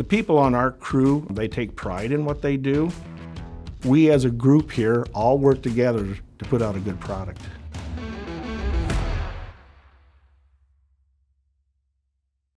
The people on our crew, they take pride in what they do. We as a group here all work together to put out a good product.